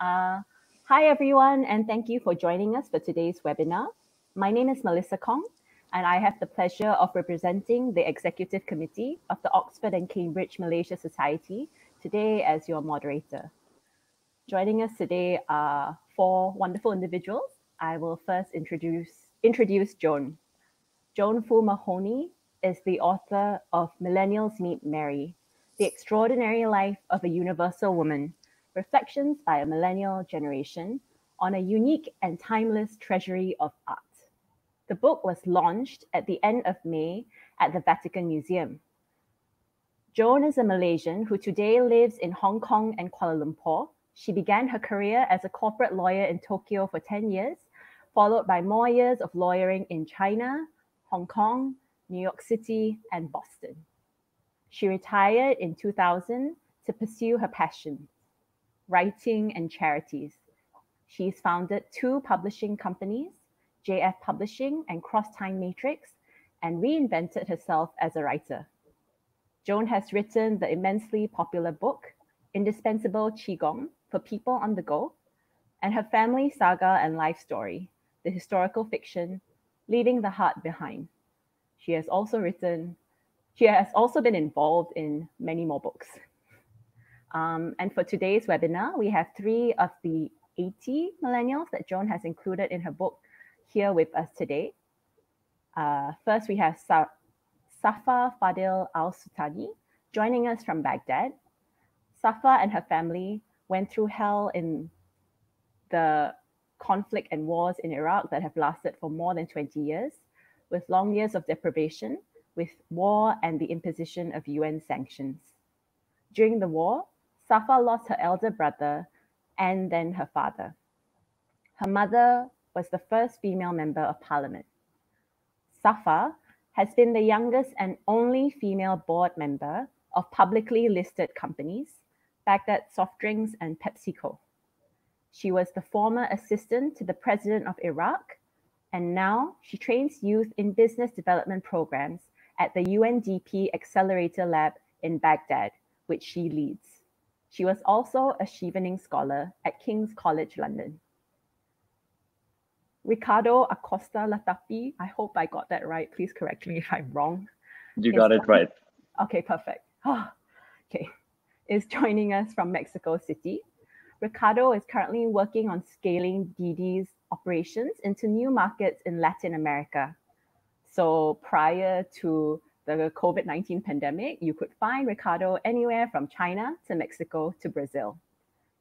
Uh, hi, everyone, and thank you for joining us for today's webinar. My name is Melissa Kong, and I have the pleasure of representing the Executive Committee of the Oxford and Cambridge Malaysia Society today as your moderator. Joining us today are four wonderful individuals. I will first introduce, introduce Joan. Joan Foo Mahony is the author of Millennials Meet Mary, The Extraordinary Life of a Universal Woman, Reflections by a Millennial Generation on a Unique and Timeless Treasury of Art. The book was launched at the end of May at the Vatican Museum. Joan is a Malaysian who today lives in Hong Kong and Kuala Lumpur. She began her career as a corporate lawyer in Tokyo for 10 years, followed by more years of lawyering in China, Hong Kong, New York City, and Boston. She retired in 2000 to pursue her passions, writing and charities. She's founded two publishing companies JF Publishing and Cross Time Matrix, and reinvented herself as a writer. Joan has written the immensely popular book, Indispensable Qigong for People on the Go, and her family saga and life story, the historical fiction, Leaving the Heart Behind. She has also written, she has also been involved in many more books. Um, and for today's webinar, we have three of the 80 millennials that Joan has included in her book, here with us today. Uh, first, we have Sa- Safa Fadil Al Sutagi joining us from Baghdad. Safa and her family went through hell in the conflict and wars in Iraq that have lasted for more than 20 years, with long years of deprivation, with war and the imposition of UN sanctions. During the war, Safa lost her elder brother and then her father. Her mother was the first female member of parliament. Safa has been the youngest and only female board member of publicly listed companies, Baghdad Soft Drinks and PepsiCo. She was the former assistant to the president of Iraq, and now she trains youth in business development programs at the UNDP Accelerator Lab in Baghdad, which she leads. She was also a Chevening Scholar at King's College London. Ricardo Acosta Latapi. I hope I got that right. Please correct me if I'm wrong. You got it right. Okay, perfect. Oh, okay. Is joining us from Mexico City. Ricardo is currently working on scaling Didi's operations into new markets in Latin America. So prior to the COVID 19 pandemic, you could find Ricardo anywhere from China to Mexico to Brazil.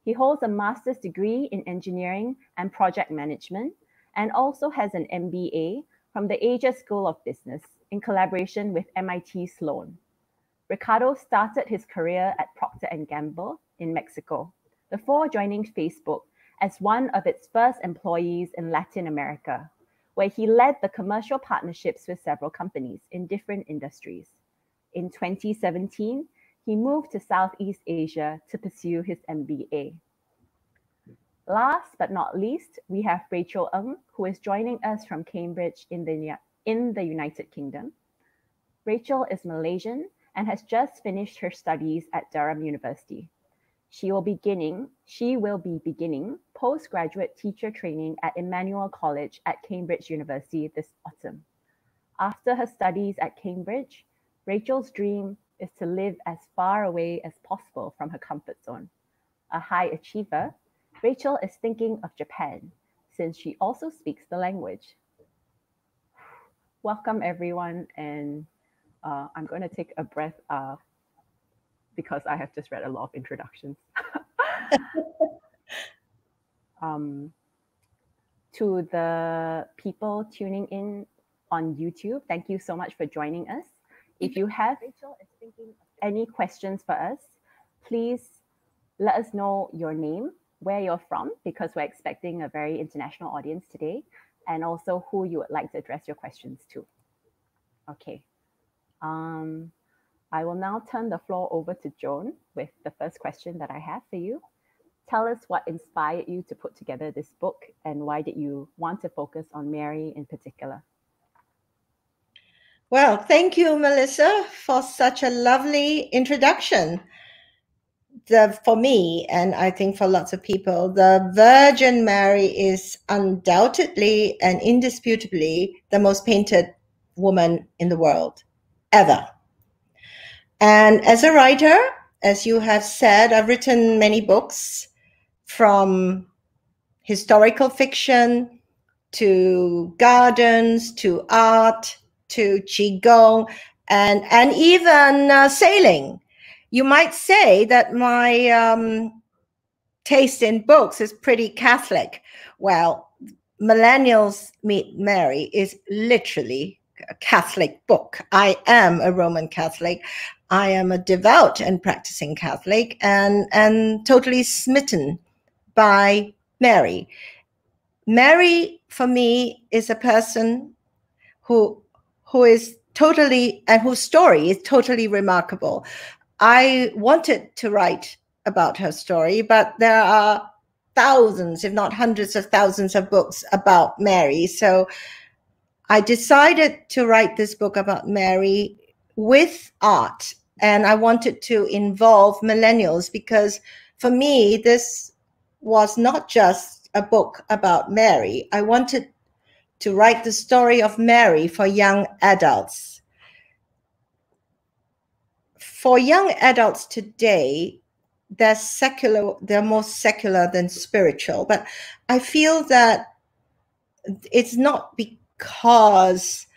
He holds a master's degree in engineering and project management and also has an MBA from the Asia School of Business in collaboration with MIT Sloan. Ricardo started his career at Procter & Gamble in Mexico before joining Facebook as one of its first employees in Latin America, where he led the commercial partnerships with several companies in different industries. In 2017, he moved to Southeast Asia to pursue his MBA. Last but not least, we have Rachel Ng, who is joining us from Cambridge in the, in the United Kingdom. Rachel is Malaysian and has just finished her studies at Durham University. She will beginning, she will be beginning postgraduate teacher training at Emmanuel College at Cambridge University this autumn. After her studies at Cambridge, Rachel's dream is to live as far away as possible from her comfort zone. A high achiever, Rachel is thinking of Japan since she also speaks the language. Welcome, everyone, and uh, I'm going to take a breath uh, because I have just read a lot of introductions. um, to the people tuning in on YouTube, thank you so much for joining us. If you have any questions for us, please let us know your name where you're from because we're expecting a very international audience today and also who you would like to address your questions to. Okay. Um, I will now turn the floor over to Joan with the first question that I have for you. Tell us what inspired you to put together this book and why did you want to focus on Mary in particular? Well, thank you, Melissa, for such a lovely introduction the for me and i think for lots of people the virgin mary is undoubtedly and indisputably the most painted woman in the world ever and as a writer as you have said i've written many books from historical fiction to gardens to art to qigong and and even uh, sailing you might say that my um, taste in books is pretty Catholic. Well, Millennials Meet Mary is literally a Catholic book. I am a Roman Catholic. I am a devout and practicing Catholic and, and totally smitten by Mary. Mary, for me, is a person who who is totally and whose story is totally remarkable. I wanted to write about her story, but there are thousands, if not hundreds of thousands of books about Mary. So I decided to write this book about Mary with art. And I wanted to involve millennials because for me, this was not just a book about Mary. I wanted to write the story of Mary for young adults for young adults today, they're secular, they're more secular than spiritual. But I feel that it's not because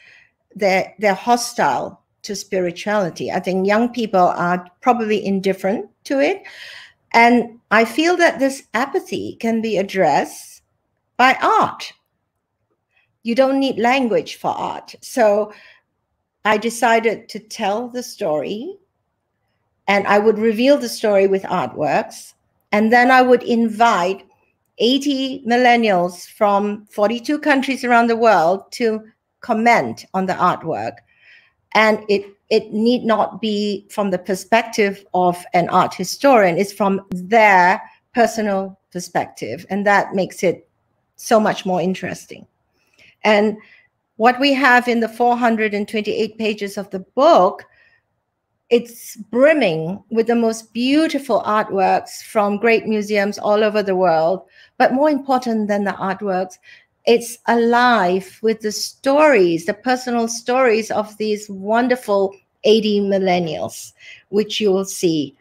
they're they're hostile to spirituality. I think young people are probably indifferent to it. And I feel that this apathy can be addressed by art. You don't need language for art. So I decided to tell the story and I would reveal the story with artworks. And then I would invite 80 millennials from 42 countries around the world to comment on the artwork. And it, it need not be from the perspective of an art historian, it's from their personal perspective. And that makes it so much more interesting. And what we have in the 428 pages of the book it's brimming with the most beautiful artworks from great museums all over the world. But more important than the artworks, it's alive with the stories, the personal stories of these wonderful 80 millennials, which you will see.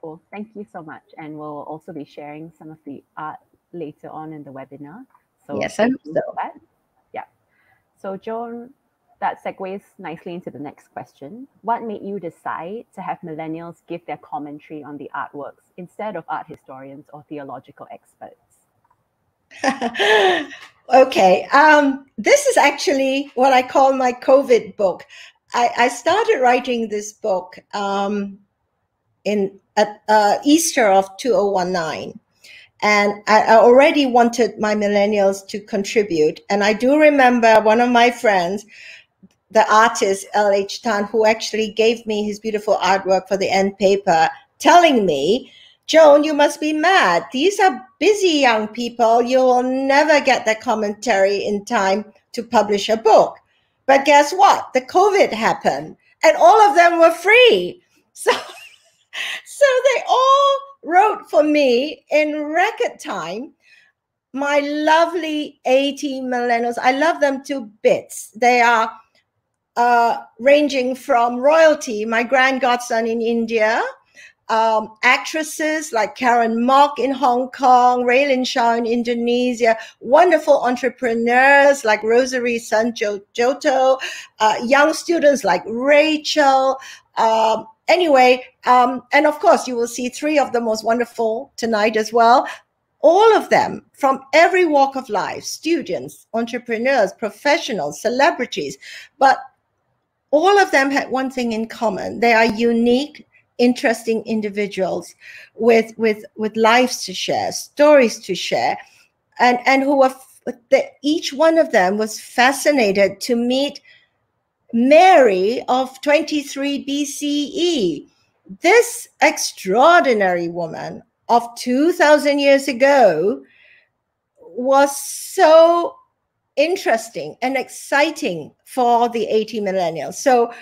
Cool. Thank you so much. And we'll also be sharing some of the art later on in the webinar. So yes, I hope so. That. Yeah. So Joan, that segues nicely into the next question. What made you decide to have millennials give their commentary on the artworks instead of art historians or theological experts? okay. Um, this is actually what I call my COVID book. I, I started writing this book um, in at uh, Easter of 2019. And I, already wanted my millennials to contribute. And I do remember one of my friends the artist L.H. Tan, who actually gave me his beautiful artwork for the end paper, telling me, Joan, you must be mad. These are busy young people. You will never get their commentary in time to publish a book. But guess what? The COVID happened and all of them were free. So, so they all wrote for me in record time. My lovely 80 millennials, I love them to bits. They are uh, ranging from royalty, my grand godson in India, um, actresses like Karen Mok in Hong Kong, Raline Shah in Indonesia, wonderful entrepreneurs like Rosary Sanjoto, uh, young students like Rachel. Um, anyway, um, and of course, you will see three of the most wonderful tonight as well. All of them from every walk of life students, entrepreneurs, professionals, celebrities. But all of them had one thing in common they are unique interesting individuals with with with lives to share stories to share and and who were the, each one of them was fascinated to meet mary of 23 bce this extraordinary woman of 2000 years ago was so interesting and exciting for the 80 millennials. So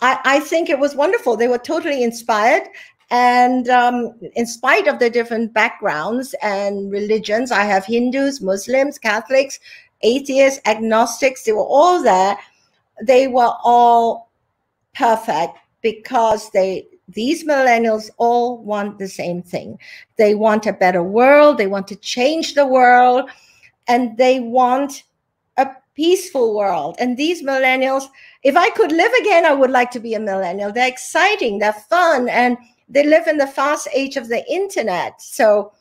I, I think it was wonderful. They were totally inspired. And um, in spite of the different backgrounds and religions, I have Hindus, Muslims, Catholics, atheists, agnostics, they were all there. They were all perfect because they these millennials all want the same thing. They want a better world, they want to change the world, and they want peaceful world. And these millennials, if I could live again, I would like to be a millennial. They're exciting, they're fun, and they live in the fast age of the internet. So,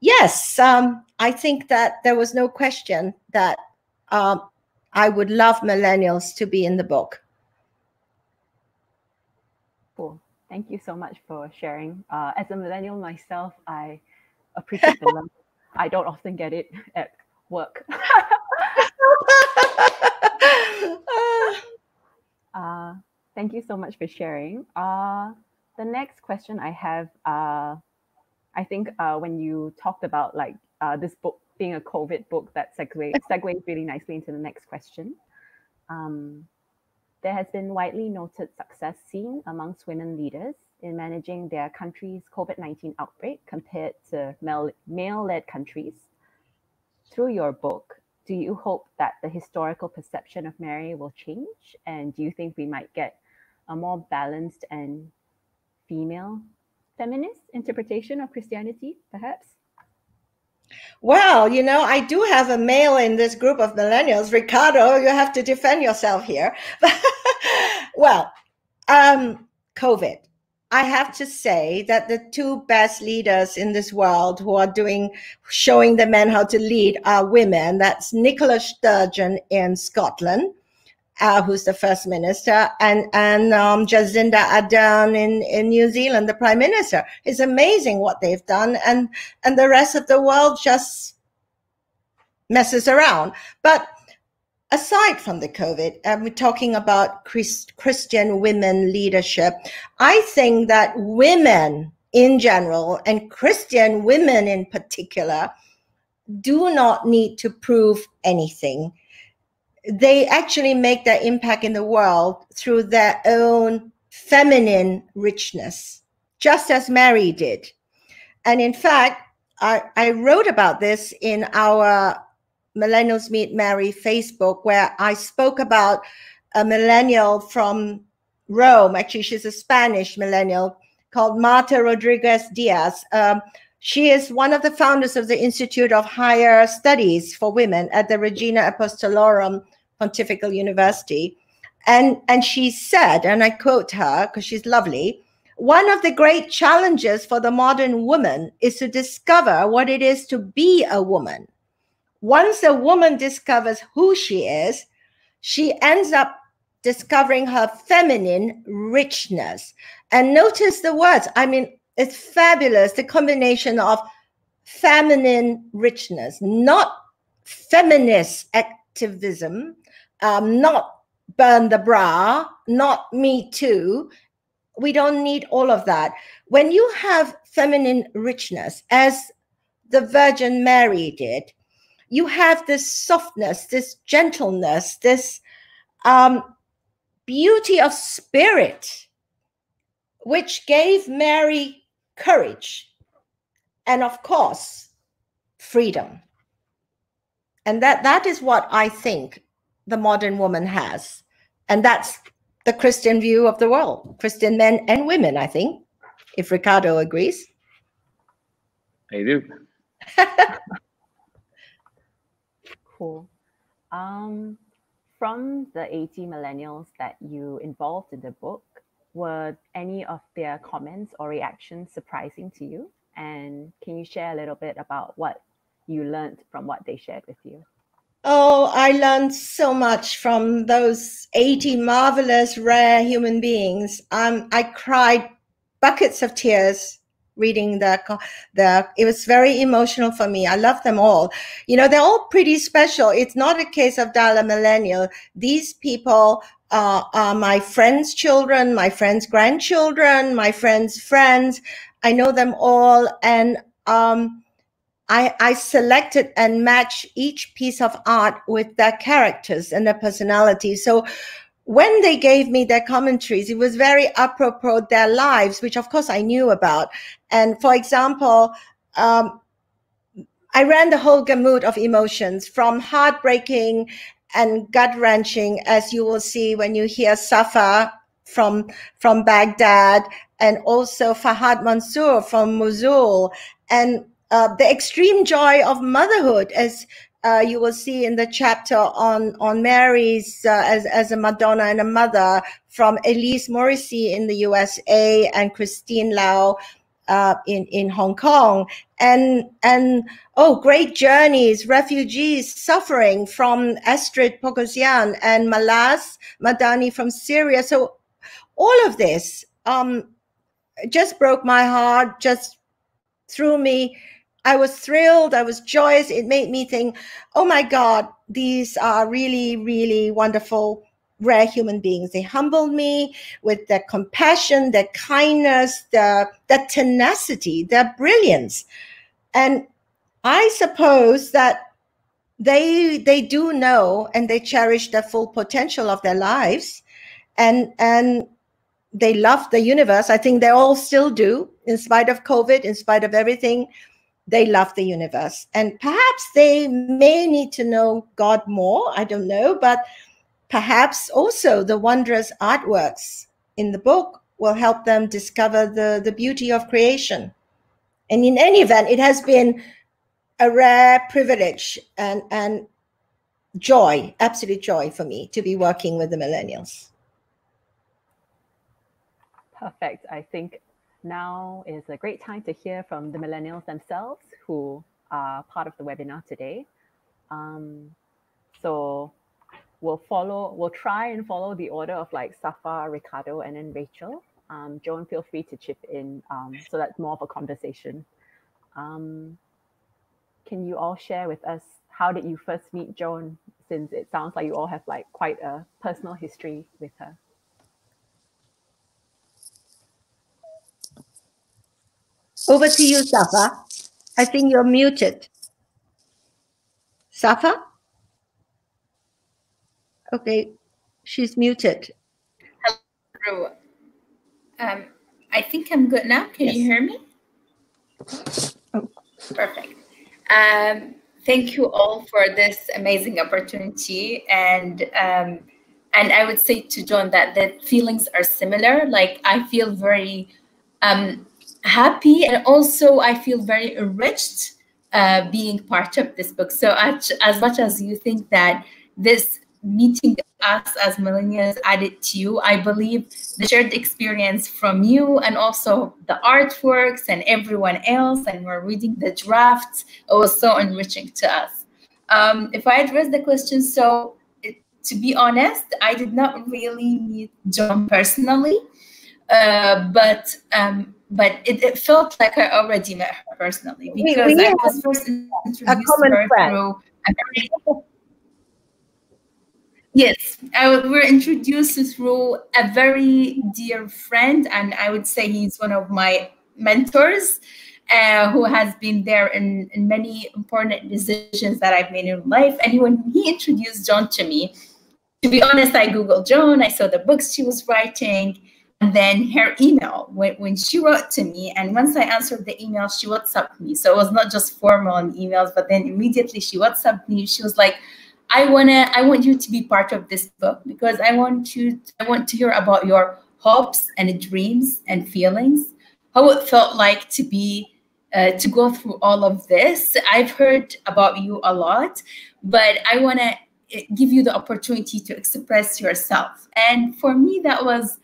yes, um, I think that there was no question that um, I would love millennials to be in the book. Cool. Thank you so much for sharing. Uh, as a millennial myself, I appreciate the love. I don't often get it at work. uh, thank you so much for sharing. Uh, the next question I have, uh, I think uh, when you talked about like uh, this book being a COVID book, that segue segues really nicely into the next question. Um, there has been widely noted success seen amongst women leaders in managing their country's COVID 19 outbreak compared to male led countries. Through your book, do you hope that the historical perception of Mary will change? And do you think we might get a more balanced and female feminist interpretation of Christianity, perhaps? Well, you know, I do have a male in this group of millennials. Ricardo, you have to defend yourself here. well, um, COVID. I have to say that the two best leaders in this world who are doing, showing the men how to lead are women. That's Nicola Sturgeon in Scotland uh, who's the first minister, and and um, Jacinda Ardern in in New Zealand, the prime minister. It's amazing what they've done, and and the rest of the world just messes around. But aside from the COVID, uh, we're talking about Christ, Christian women leadership. I think that women in general and Christian women in particular do not need to prove anything they actually make their impact in the world through their own feminine richness, just as Mary did. And in fact, I, I wrote about this in our Millennials Meet Mary Facebook, where I spoke about a millennial from Rome. Actually, she's a Spanish millennial called Marta Rodriguez Diaz. Um, she is one of the founders of the Institute of Higher Studies for Women at the Regina Apostolorum Pontifical University. And, and she said, and I quote her because she's lovely one of the great challenges for the modern woman is to discover what it is to be a woman. Once a woman discovers who she is, she ends up discovering her feminine richness. And notice the words. I mean, it's fabulous the combination of feminine richness, not feminist activism, um, not burn the bra, not me too. We don't need all of that. When you have feminine richness, as the Virgin Mary did, you have this softness, this gentleness, this um, beauty of spirit, which gave Mary courage and, of course, freedom. And that, that is what I think the modern woman has. And that's the Christian view of the world, Christian men and women, I think, if Ricardo agrees. I do. cool. Um, from the 80 millennials that you involved in the book, were any of their comments or reactions surprising to you? And can you share a little bit about what you learned from what they shared with you? Oh, I learned so much from those 80 marvelous, rare human beings. Um, I cried buckets of tears reading the the it was very emotional for me. I love them all. You know they're all pretty special. It's not a case of dial millennial. These people are, are my friends children my friends grandchildren my friends friends. I know them all and um I, I selected and matched each piece of art with their characters and their personality. So when they gave me their commentaries, it was very apropos their lives, which of course I knew about. And for example, um, I ran the whole gamut of emotions from heartbreaking and gut wrenching, as you will see when you hear Safa from, from Baghdad and also Fahad Mansour from Mosul and uh, the extreme joy of motherhood as uh, you will see in the chapter on on Mary's uh, as as a Madonna and a mother from Elise Morrissey in the USA and Christine Lau uh, in in Hong Kong. And and oh great journeys refugees suffering from Astrid Pogosyan and Malas Madani from Syria. So all of this um, just broke my heart just threw me I was thrilled. I was joyous. It made me think, oh my God, these are really, really wonderful, rare human beings. They humbled me with their compassion, their kindness, their, their tenacity, their brilliance. And I suppose that they they do know and they cherish the full potential of their lives and and they love the universe i think they all still do in spite of covid in spite of everything they love the universe. And perhaps they may need to know God more. I don't know. But perhaps also the wondrous artworks in the book will help them discover the, the beauty of creation. And in any event, it has been a rare privilege and, and joy, absolute joy for me to be working with the millennials. Perfect. I think now is a great time to hear from the millennials themselves who are part of the webinar today. Um, so we'll follow, we'll try and follow the order of like Safa, Ricardo, and then Rachel. Um, Joan, feel free to chip in. Um, so that's more of a conversation. Um, can you all share with us how did you first meet Joan? Since it sounds like you all have like quite a personal history with her. Over to you, Safa. I think you're muted. Safa? Okay, she's muted. Hello. Um, I think I'm good now. Can yes. you hear me? Oh. Perfect. Um, thank you all for this amazing opportunity. And um, and I would say to Joan that the feelings are similar. Like I feel very um, happy and also I feel very enriched uh, being part of this book. So as, as much as you think that this meeting us as millennials added to you, I believe the shared experience from you and also the artworks and everyone else, and we're reading the drafts, it was so enriching to us. Um, if I address the question, so it, to be honest, I did not really meet Joan personally, uh, but um, but it, it, felt like I already met her personally because we, we I was first introduced to her friend. through a very Yes, I, we were introduced through a very dear friend, and I would say he's one of my mentors, uh, who has been there in, in many important decisions that I've made in life. And when he introduced Joan to me, to be honest, I Googled Joan, I saw the books she was writing, and then her email when, when she wrote to me and once i answered the email she whatsapped me. So it was not just formal emails but then immediately she whatsapped me. She was like i want to i want you to be part of this book because i want you i want to hear about your hopes and dreams and feelings how it felt like to be uh, to go through all of this. I've heard about you a lot but i want to eh, give you the opportunity to express yourself. And for me that was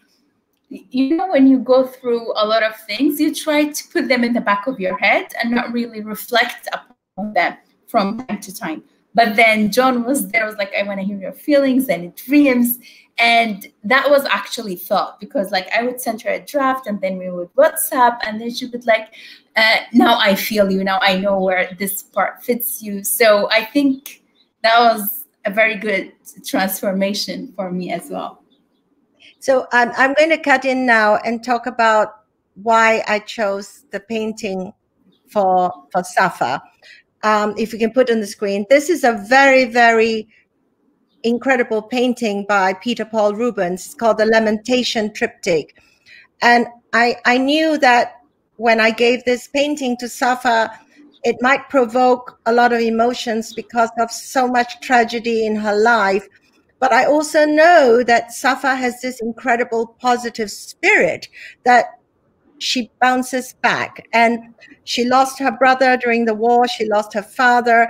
you know when you go through a lot of things you try to put them in the back of your head and not really reflect upon them from time to time. But then Joan was there was like i want to hear your feelings and dreams. And that was actually thought because like i would send her a draft and then we would whatsapp and then she would like uh, now i feel you now i know where this part fits you. So i think that was a very good transformation for me as well so I'm, I'm going to cut in now and talk about why I chose the painting for, for Safa. Um, if you can put on the screen, this is a very, very incredible painting by Peter Paul Rubens. It's called the Lamentation Triptych. And I, I knew that when I gave this painting to Safa, it might provoke a lot of emotions because of so much tragedy in her life. But I also know that Safa has this incredible positive spirit that she bounces back. And she lost her brother during the war, she lost her father.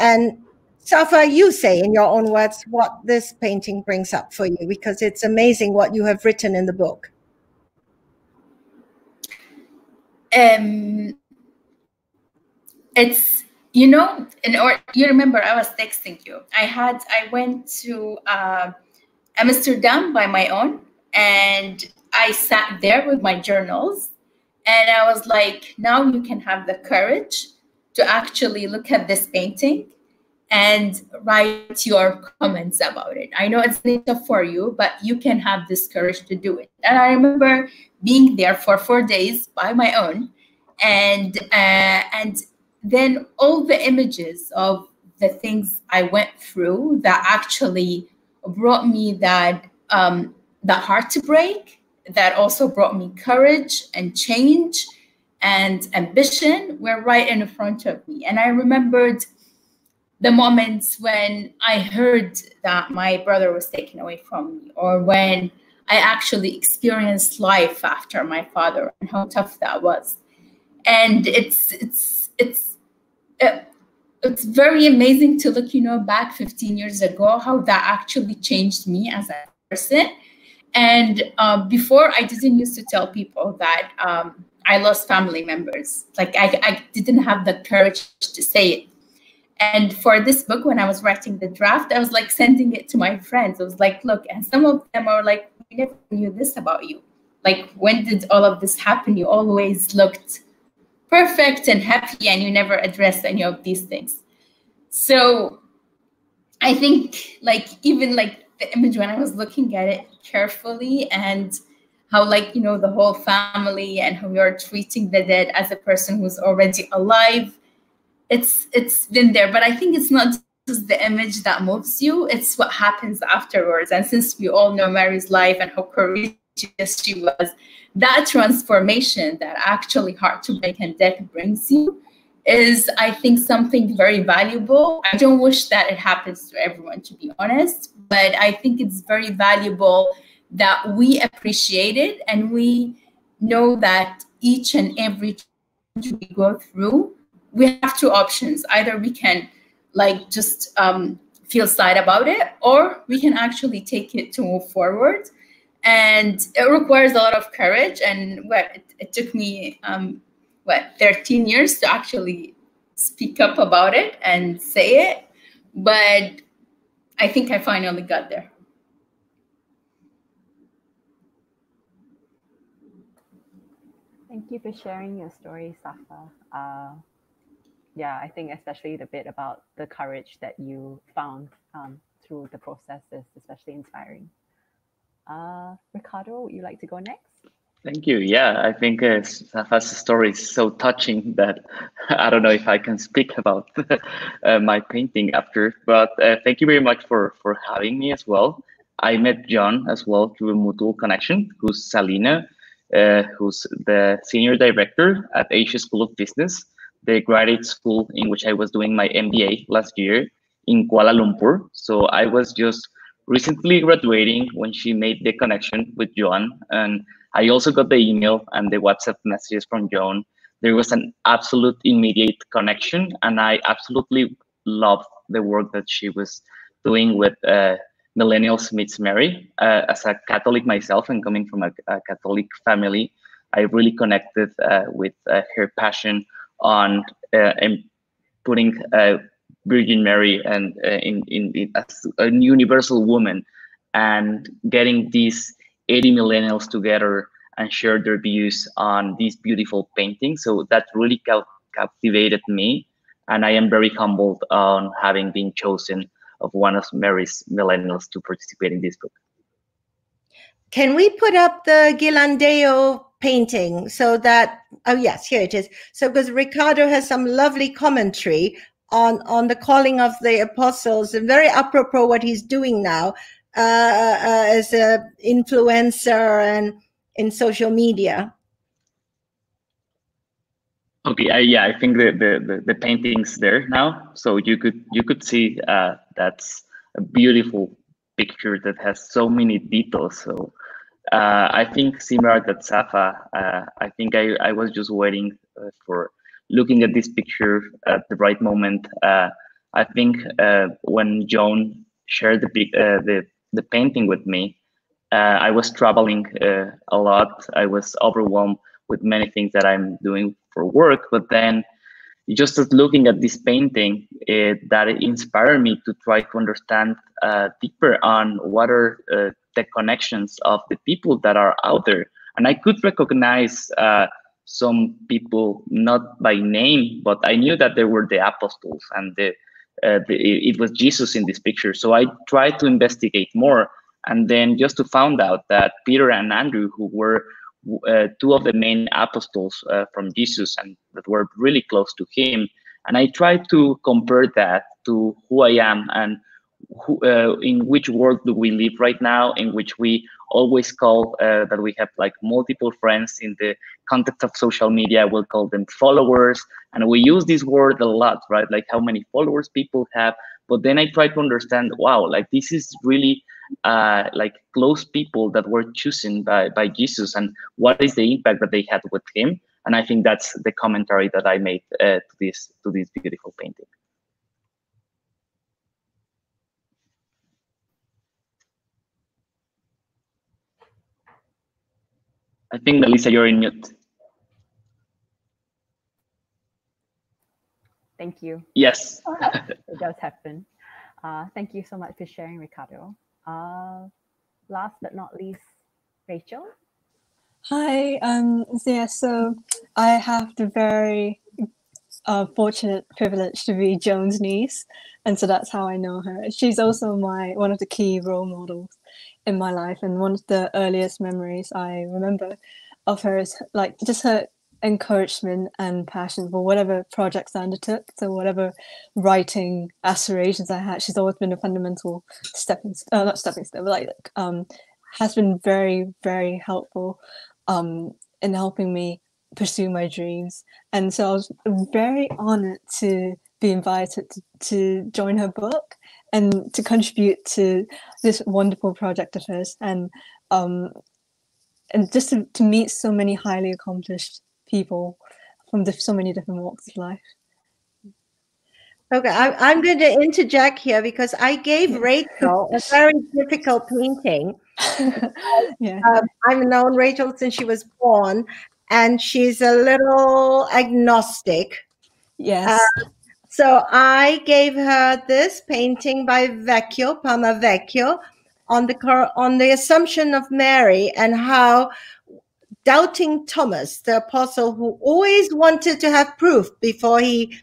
And Safa, you say in your own words what this painting brings up for you, because it's amazing what you have written in the book. Um, it's you know, and or you remember I was texting you. I had I went to uh, Amsterdam by my own, and I sat there with my journals, and I was like, now you can have the courage to actually look at this painting and write your comments about it. I know it's not for you, but you can have this courage to do it. And I remember being there for four days by my own, and uh, and then all the images of the things I went through that actually brought me that um, that heart to break, that also brought me courage and change and ambition were right in front of me. And I remembered the moments when I heard that my brother was taken away from me, or when I actually experienced life after my father and how tough that was. And it's it's it's it, it's very amazing to look, you know, back 15 years ago, how that actually changed me as a person. And uh, before, I didn't used to tell people that um, I lost family members. Like I, I didn't have the courage to say it and for this book, when I was writing the draft, I was like sending it to my friends. I was like, look, and some of them are like, we never knew this about you. Like, when did all of this happen? You always looked perfect and happy, and you never address any of these things. So I think, like, even like the image when I was looking at it carefully and how like you know the whole family and how we are treating the dead as a person who's already alive it's it's been there but i think it's not just the image that moves you it's what happens afterwards and since we all know mary's life and how courageous she was that transformation that actually heart to break and death brings you is i think something very valuable i don't wish that it happens to everyone to be honest but i think it's very valuable that we appreciate it and we know that each and every we go through we have two options. Either we can like just um, feel sad about it, or we can actually take it to move forward. And it requires a lot of courage. And what it, it took me um, what 13 years to actually speak up about it and say it, but I think I finally got there. Thank you for sharing your story, Safa. Uh, yeah, I think especially the bit about the courage that you found um, through the process is especially inspiring. Uh, Ricardo, would you like to go next? Thank you. Yeah, I think uh, Safa's story is so touching that I don't know if I can speak about uh, my painting after, but uh, thank you very much for, for having me as well. I met Joan as well through a mutual connection, who's Salina, uh, who's the senior director at Asia School of Business the graduate school in which I was doing my MBA last year in Kuala Lumpur. So I was just recently graduating when she made the connection with Joan. And I also got the email and the WhatsApp messages from Joan. There was an absolute immediate connection, and I absolutely loved the work that she was doing with uh, Millennials Meets Mary. Uh, as a Catholic myself and coming from a, a Catholic family, I really connected uh, with uh, her passion on uh, putting uh, Virgin Mary and uh, in, in, in as a universal woman and getting these 80 millennials together and share their views on these beautiful paintings. So that really captivated me. And I am very humbled on having been chosen of one of Mary's millennials to participate in this book. Can we put up the Ghirlandaio painting so that, oh yes, here it is. So because Ricardo has some lovely commentary on on the calling of the apostles and very apropos what he's doing now uh, uh, as a influencer and in social media. Okay, uh, yeah, I think the, the, the the painting's there now, so you could you could see uh, that's a beautiful picture that has so many details. So uh, I think similar to Safa, uh, I think I, I was just waiting uh, for looking at this picture at the right moment. Uh, I think uh, when Joan shared the uh, the the painting with me, I was traveling a lot. I was overwhelmed with many things that I'm doing for work, but then just looking at this painting, it, that inspired me to try to understand uh, deeper on what are uh, the connections of the people that are out there. And I could recognize uh, some people not by name, but I knew that they were the apostles and the, uh, the, it was Jesus in this picture. So I tried to investigate more. And then just to find out that Peter and Andrew, who were uh, two of the main apostles uh, from Jesus and that were really close to him. And I tried to compare that to who I am and who, uh, in which world do we live right now, in which we always call uh, that we have like multiple friends in the context of social media. We'll call them followers, and we use this word a lot, right? Like how many followers people have. But then I try to understand, wow, like this is really uh, like close people that were chosen by by Jesus, and what is the impact that they had with him? And I think that's the commentary that I made uh, to this to this beautiful painting. I think Melissa, you're in mute. Thank you. Yes. it does happen. Uh, thank you so much for sharing, Ricardo. Uh, last but not least, Rachel. Hi. Um, yeah, so I have the very uh, fortunate privilege to be Joan's niece, and so that's how I know her. She's also my one of the key role models in my life and one of the earliest memories i remember of her is like just her encouragement and passion for whatever projects i undertook so whatever writing aspirations i had. She's always been a fundamental stepping uh, not stepping stone but like um has been very very helpful um in helping me pursue my dreams. And so i was very honored to be invited to, to join her book and to contribute to this wonderful project of hers and um, and just to, to meet so many highly accomplished people from the, so many different walks of life. Okay, I, am going to interject here because I gave Rachel a very difficult painting. yeah. Um, I've known Rachel since she was born, and she's a little agnostic. Yes. Uh, so I gave her this painting by Vecchio, Palma Vecchio, on the on the Assumption of Mary and how doubting Thomas, the apostle who always wanted to have proof before he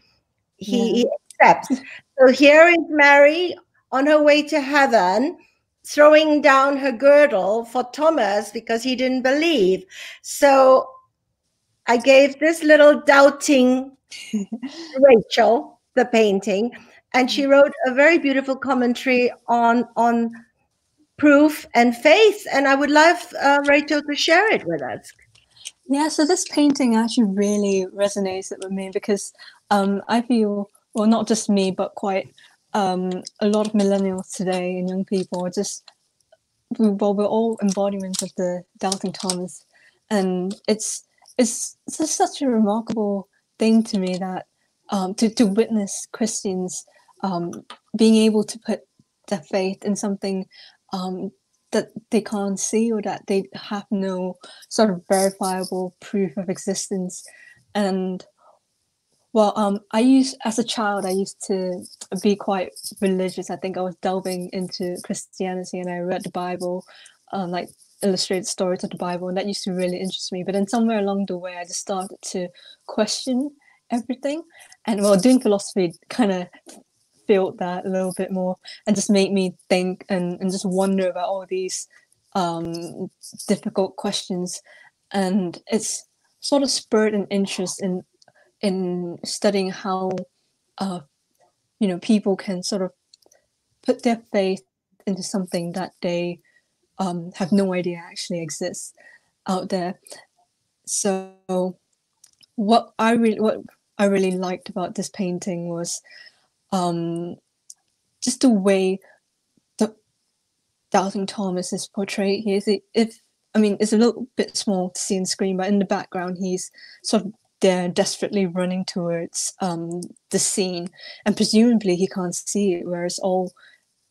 he, he accepts. So here is Mary on her way to heaven, throwing down her girdle for Thomas because he didn't believe. So I gave this little doubting Rachel the painting. And she mm. wrote a very beautiful commentary on on proof and faith. And i would love uh, rachel to share it with us. Yeah so this painting actually really resonates with me because um, i feel well not just me but quite um, a lot of millennials today and young people are just well we're all embodiments of the doubting thomas. And it's it's just such a remarkable thing to me that um, to, to witness Christians um, being able to put their faith in something um, that they can't see or that they have no sort of verifiable proof of existence. And well, um, I used as a child, I used to be quite religious. I think I was delving into Christianity and I read the Bible, um, like illustrated stories of the Bible, and that used to really interest me. But then somewhere along the way, I just started to question everything. And well, doing philosophy kind of felt that a little bit more and just made me think and, and just wonder about all these um, difficult questions. And it's sort of spurred an interest in in studying how uh, you know people can sort of put their faith into something that they um, have no idea actually exists out there. So what I really what I really liked about this painting was um, just the way the Doubting Thomas is portrayed here. If I mean, it's a little bit small to see on screen, but in the background, he's sort of there desperately running towards um, the scene, and presumably he can't see it, whereas all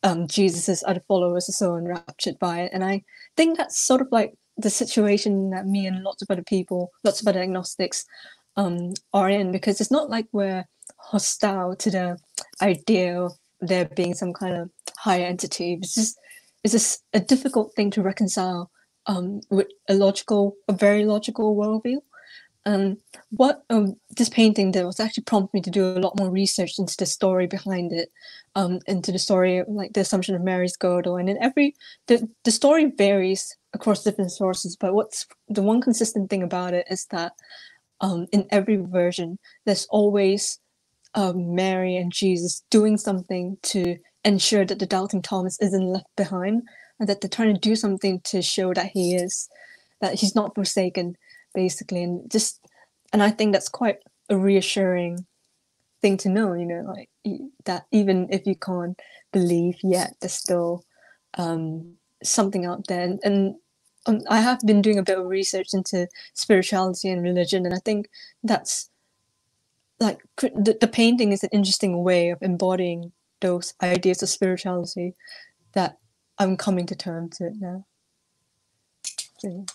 um, Jesus's other followers are so enraptured by it. And I think that's sort of like the situation that me and lots of other people, lots of other agnostics, um, are in, because it's not like we're hostile to the idea of there being some kind of higher entity. It's just it's a difficult thing to reconcile um, with a logical, a very logical worldview. Um, what um, this painting did was actually prompt me to do a lot more research into the story behind it, um, into the story like the Assumption of Mary's girdle, and in every the the story varies across different sources. But what's the one consistent thing about it is that um, in every version, there's always um, Mary and Jesus doing something to ensure that the doubting Thomas isn't left behind, and that they're trying to do something to show that he is, that he's not forsaken basically. And just and i think that's quite a reassuring thing to know you know like that even if you can't believe yet there's still um, something out there. And, and um, i have been doing a bit of research into spirituality and religion and i think that's like the, the painting is an interesting way of embodying those ideas of spirituality that i'm coming to terms with now so,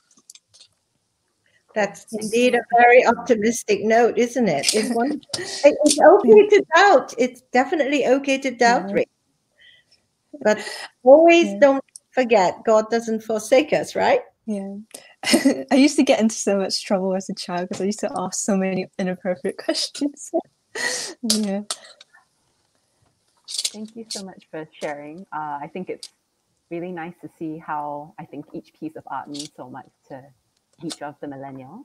that's indeed a very optimistic note, isn't it? It's, one, it's okay to doubt. It's definitely okay to doubt, yeah. but always yeah. don't forget God doesn't forsake us, right? Yeah. I used to get into so much trouble as a child because I used to ask so many inappropriate questions. yeah. Thank you so much for sharing. Uh, I think it's really nice to see how I think each piece of art means so much to each of the millennials.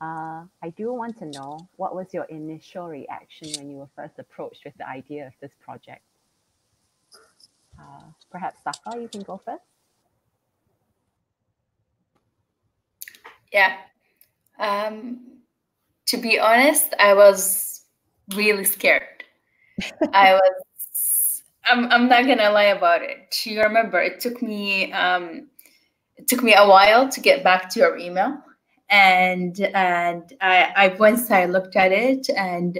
Uh, I do want to know what was your initial reaction when you were first approached with the idea of this project? Uh, perhaps Safa, you can go first. Yeah. Um, to be honest, I was really scared. I was. I'm. I'm not gonna lie about it. You remember, it took me. Um, it took me a while to get back to your email and and I, I once I looked at it and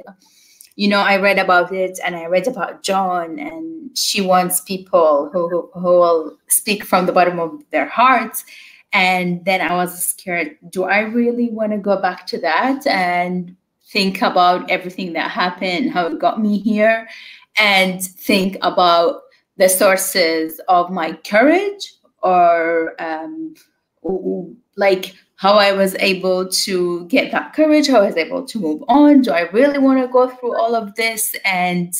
you know I read about it and I read about Joan and she wants people who, who, will speak from the bottom of their hearts. And then I was scared do I really want to go back to that and think about everything that happened how it got me here? And think about the sources of my courage or um, like how I was able to get that courage, how I was able to move on. Do I really want to go through all of this? And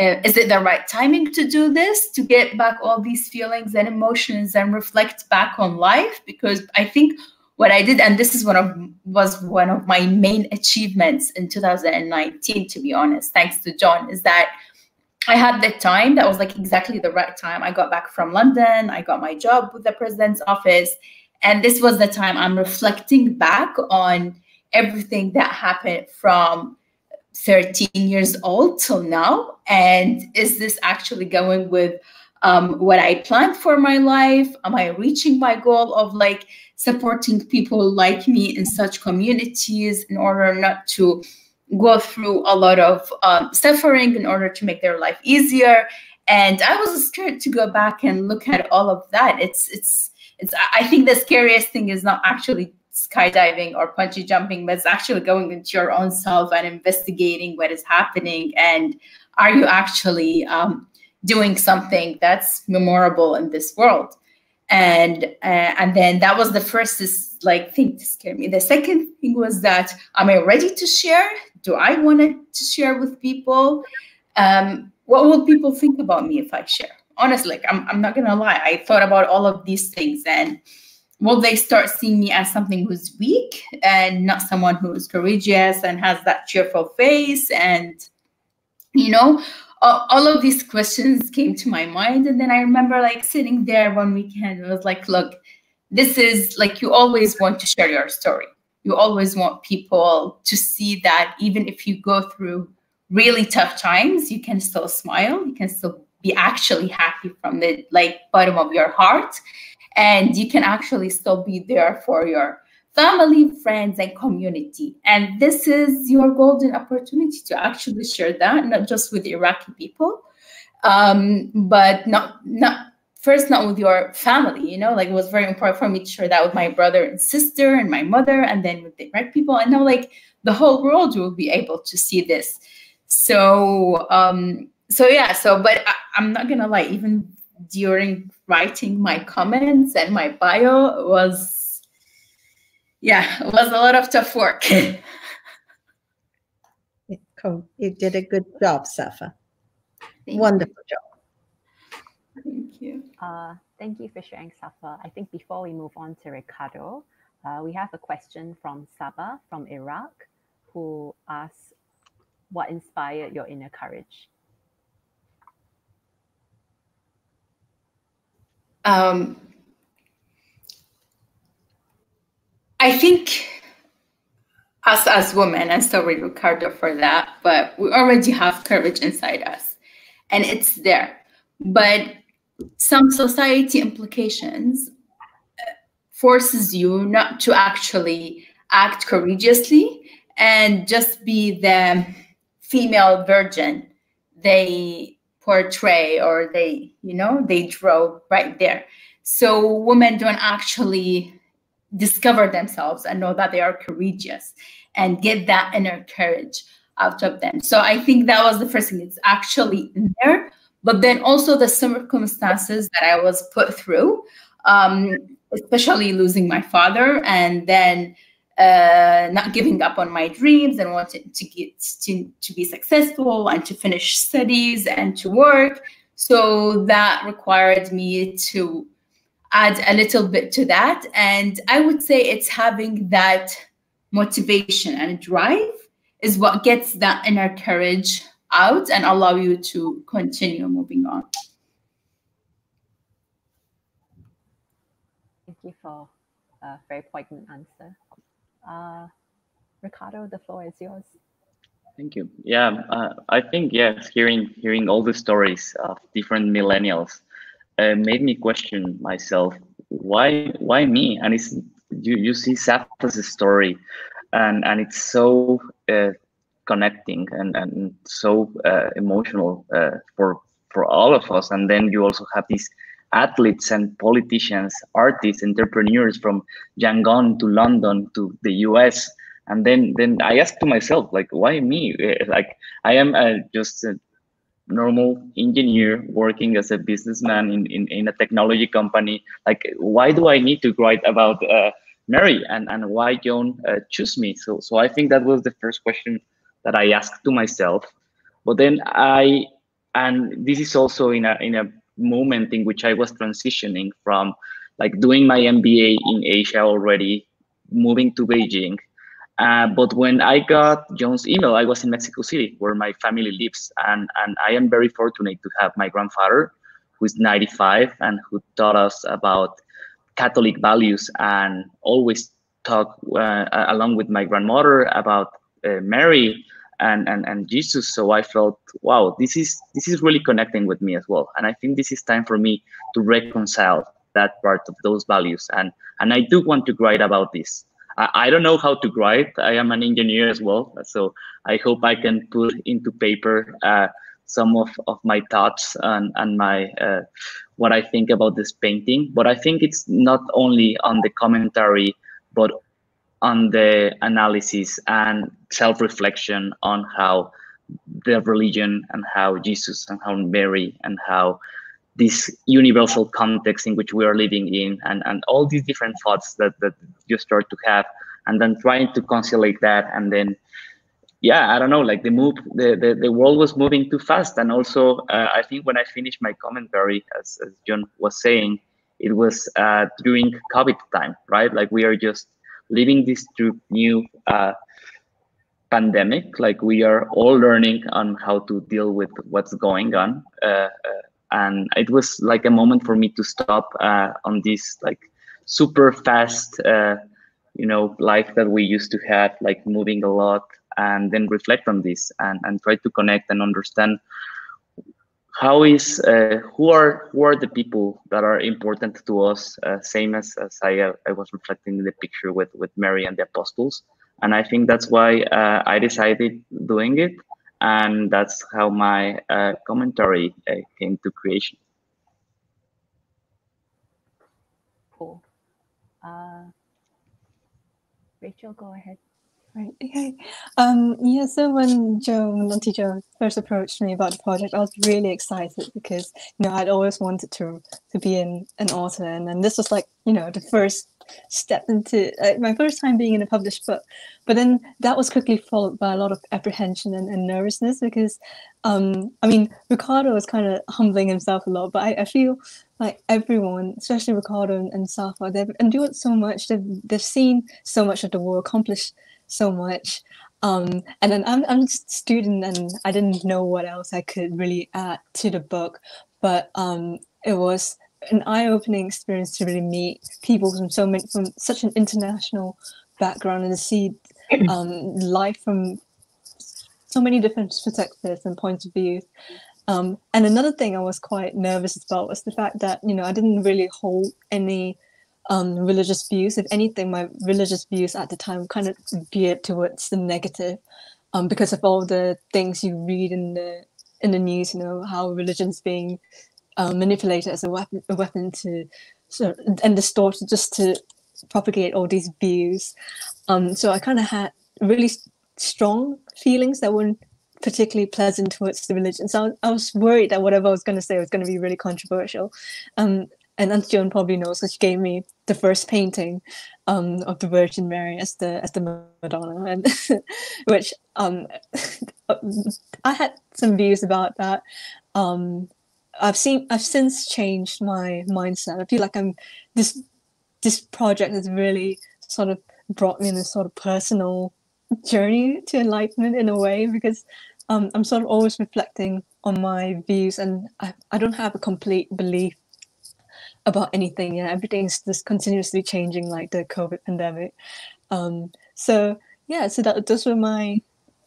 uh, is it the right timing to do this to get back all these feelings and emotions and reflect back on life? Because I think what I did, and this is one of was one of my main achievements in 2019, to be honest, thanks to Joan, is that I had the time that was like exactly the right time. I got back from London, I got my job with the president's office. And this was the time I'm reflecting back on everything that happened from 13 years old till now. And is this actually going with um, what I planned for my life? Am I reaching my goal of like supporting people like me in such communities in order not to go through a lot of um, suffering in order to make their life easier. And I was scared to go back and look at all of that. It's it's it's. I think the scariest thing is not actually skydiving or bungee jumping, but it's actually going into your own self and investigating what is happening. And are you actually um, doing something that's memorable in this world? And uh, and then that was the first like thing to scare me. The second thing was that am I ready to share? Do I want to share with people? Um, what will people think about me if I share? Honestly, like, I'm, I'm not gonna lie. I thought about all of these things and will they start seeing me as something who's weak and not someone who's courageous and has that cheerful face and you know all, all of these questions came to my mind. And then I remember like sitting there one weekend, I was like, look, this is like you always want to share your story. You always want people to see that even if you go through really tough times, you can still smile, you can still be actually happy from the like bottom of your heart. And you can actually still be there for your family friends and community. And this is your golden opportunity to actually share that not just with iraqi people um, but not not first not with your family you know? Like it was very important for me to share that with my brother and sister and my mother and then with the iraqi people. And now like the whole world will be able to see this. So um so yeah so but i'm not gonna lie even during writing my comments and my bio was yeah it was a lot of tough work cool. you did a good job safa Thank wonderful you. job thank you Uh, thank you for sharing, Safa. I think before we move on to Ricardo, uh, we have a question from Saba from Iraq who asks, what inspired your inner courage? Um, I think us as women, and sorry, Ricardo, for that, but we already have courage inside us and it's there. But some society implications uh, forces you not to actually act courageously and just be the female virgin they portray or they you know they draw right there. So women don't actually discover themselves and know that they are courageous and get that inner courage out of them. So i think that was the first thing. It's actually in there but then also the circumstances that i was put through um, especially losing my father and then uh, not giving up on my dreams and wanting to get to, to be successful and to finish studies and to work. So that required me to add a little bit to that. And I would say it's having that motivation and drive is what gets that inner courage out and allow you to continue moving on. Thank you for a very poignant answer. Uh, Ricardo, the floor is yours. Thank you. Yeah, uh, I think yes, hearing hearing all the stories of different millennials uh, made me question myself. Why why me? And it's you you see Safa's story, and and it's so uh, connecting and and so uh, emotional uh, for for all of us. And then you also have these athletes and politicians, artists, entrepreneurs from Yangon to London to the US. And then, then I asked to myself, like, why me? Like, I am a, just a normal engineer working as a businessman in, in, in a technology company. Like, why do I need to write about uh, Mary and, and why Joan uh, choose me? So, so I think that was the first question that I asked to myself. But then I, and this is also in a, in a moment in which I was transitioning from like doing my MBA in Asia already, moving to Beijing. Uh, but when I got Joan's email, I was in Mexico City, where my family lives, and and I am very fortunate to have my grandfather, who is 95 and who taught us about Catholic values and always talk uh, along with my grandmother about uh, Mary and, and and Jesus. So I felt, wow, this is this is really connecting with me as well. And I think this is time for me to reconcile that part of those values. And and I do want to write about this. I, I don't know how to write. I am an engineer as well, so I hope I can put into paper uh, some of, of my thoughts and and my uh, what I think about this painting. But I think it's not only on the commentary, but on the analysis and self-reflection on how the religion and how Jesus and how Mary and how this universal context in which we are living in and, and all these different thoughts that, that you start to have and then trying to conciliate that and then yeah i don't know like the move the, the, the world was moving too fast. And also uh, i think when i finished my commentary as, as joan was saying it was uh, during covid time right? Like we are just living this through new uh, pandemic. Like we are all learning on how to deal with what's going on. Uh, uh, and it was like a moment for me to stop uh, on this like super fast, uh, you know, life that we used to have, like moving a lot, and then reflect on this and, and try to connect and understand how is uh, who are who are the people that are important to us uh, same as, as I, uh, I was reflecting in the picture with with mary and the apostles? And i think that's why uh, i decided doing it and that's how my uh, commentary uh, came to creation. Cool. Rachel go ahead Right. Okay. Um, yeah. So when Joe, Auntie Joe, first approached me about the project, I was really excited because you know I'd always wanted to to be an an author, and then this was like you know the first step into uh, my first time being in a published book. But then that was quickly followed by a lot of apprehension and, and nervousness because, um, I mean, Ricardo was kind of humbling himself a lot, but I, I feel like everyone, especially Ricardo and, and Safa, they've endured so much. They've they've seen so much of the world, accomplished so much. Um, and then I'm, I'm a student and I didn't know what else I could really add to the book. But um, it was an eye-opening experience to really meet people from so many from such an international background and to see um, life from so many different perspectives and points of view. Um, and another thing I was quite nervous about was the fact that you know I didn't really hold any um, religious views. If anything, my religious views at the time kind of geared towards the negative, um, because of all the things you read in the in the news. You know how religion's being uh, manipulated as a weapon, a weapon to sort of, and distorted just to propagate all these views. Um, so I kind of had really strong feelings that weren't particularly pleasant towards the religion. So I was worried that whatever I was going to say was going to be really controversial. Um, and Aunt Joan probably knows because she gave me the first painting um, of the Virgin Mary as the as the Madonna, and which um, I had some views about that. Um, I've seen I've since changed my mindset. I feel like I'm this this project has really sort of brought me in a sort of personal journey to enlightenment in a way because um, I'm sort of always reflecting on my views and I, I don't have a complete belief about anything. Know, everything's just continuously changing, like the COVID pandemic. Um, so yeah, so that those were my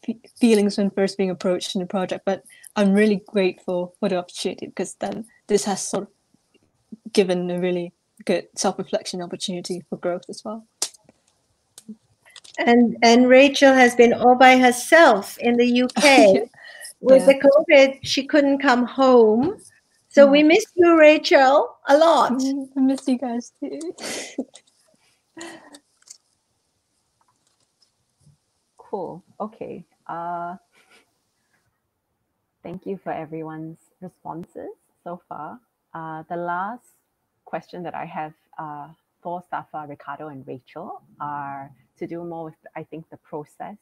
f- feelings when first being approached in the project. But I'm really grateful for the opportunity because then this has sort of given a really good self-reflection opportunity for growth as well. And and Rachel has been all by herself in the UK. yeah. With yeah. the COVID, she couldn't come home. So we mm. miss you, Rachel, a lot. I miss you guys too. cool. Okay. Uh, thank you for everyone's responses so far. Uh, the last question that I have uh, for Safa, Ricardo, and Rachel are to do more with, I think, the process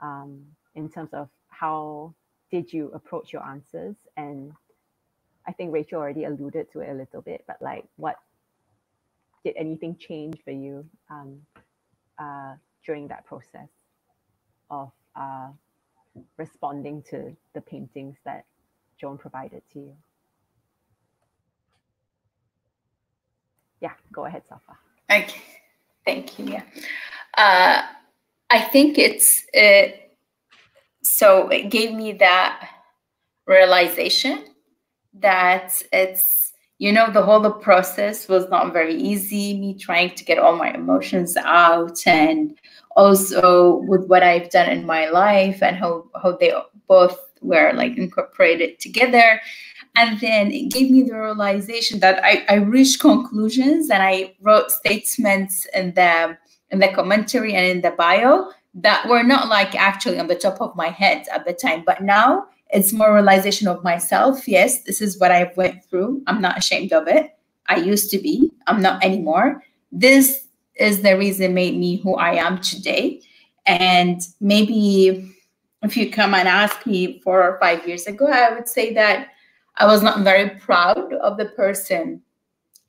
um, in terms of how did you approach your answers and I think Rachel already alluded to it a little bit, but like, what did anything change for you um, uh, during that process of uh, responding to the paintings that Joan provided to you? Yeah, go ahead, Safa. Okay, thank you. Yeah, uh, I think it's uh, so it gave me that realization that it's you know the whole process was not very easy me trying to get all my emotions out and also with what i've done in my life and how how they both were like incorporated together. And then it gave me the realization that I, I reached conclusions and i wrote statements in the in the commentary and in the bio that were not like actually on the top of my head at the time. But now it's more realization of myself. Yes, this is what I went through. I'm not ashamed of it. I used to be. I'm not anymore. This is the reason made me who I am today. And maybe if you come and ask me four or five years ago, I would say that I was not very proud of the person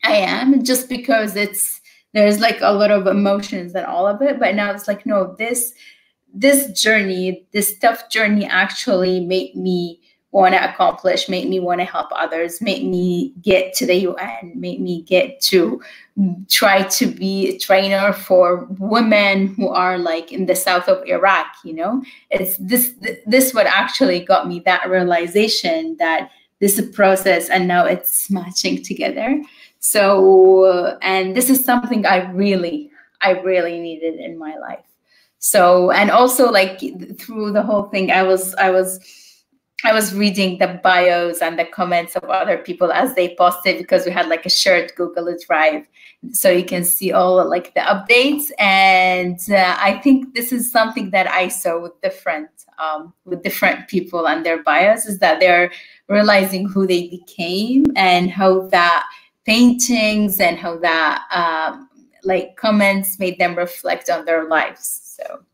I am just because it's there's like a lot of emotions and all of it. But now it's like, no, this this journey, this tough journey, actually made me want to accomplish, made me want to help others, made me get to the UN, made me get to try to be a trainer for women who are like in the south of Iraq. You know, it's this this what actually got me that realization that this is a process and now it's matching together. So, and this is something I really, I really needed in my life. So, and also like through the whole thing, I was, I was I was reading the bios and the comments of other people as they posted because we had like a shared Google Drive, so you can see all like the updates. And uh, I think this is something that I saw with different um, with different people and their bios is that they're realizing who they became and how that paintings and how that um, like comments made them reflect on their lives. So.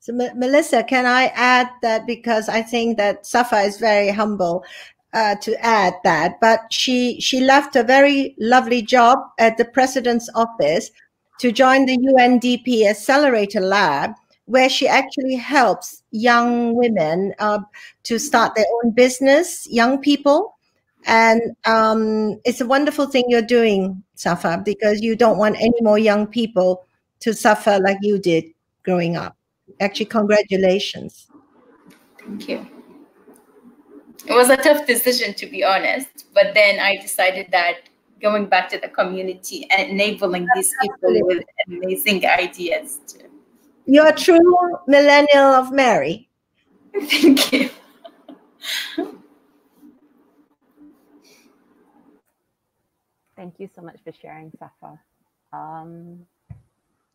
So, M Melissa, can I add that because I think that Safa is very humble uh, to add that, but she she left a very lovely job at the president's office to join the UNDP Accelerator Lab, where she actually helps young women uh, to start their own business, young people. And um, it's a wonderful thing you're doing, Safa, because you don't want any more young people to suffer like you did growing up. Actually congratulations. Thank you. It was a tough decision to be honest but then i decided that going back to the community and enabling these people with amazing ideas too. you're a true millennial of mary. Thank you. Thank you so much for sharing safa um,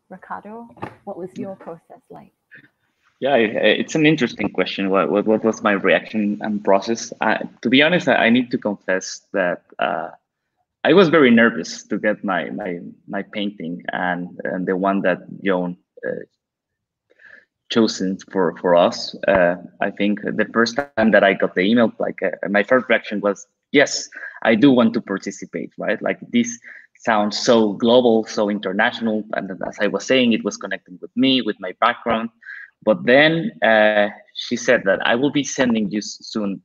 ricardo what was your process like yeah, it's an interesting question. What, what, what was my reaction and process? To be honest, I, need to confess that uh, I was very nervous to get my my my painting and and the one that Joan uh, chosen for for us. Uh, I think the first time that I got the email, like uh, my first reaction was, yes, I do want to participate. Right, like this sounds so global, so international, and as I was saying, it was connecting with me, with my background. But then uh, she said that I will be sending you soon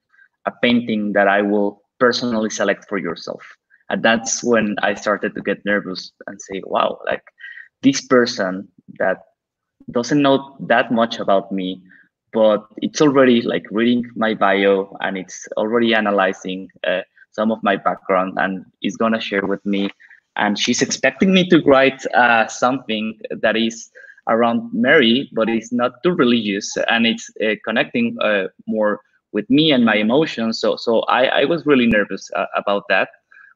a painting that I will personally select for yourself. And that's when I started to get nervous and say, wow, like this person that doesn't know that much about me, but it's already like reading my bio and it's already analyzing uh, some of my background and is gonna share with me. And she's expecting me to write uh, something that is around Mary, but it's not too religious and it's uh, connecting uh, more with me and my emotions. So, so I, I was really nervous uh, about that.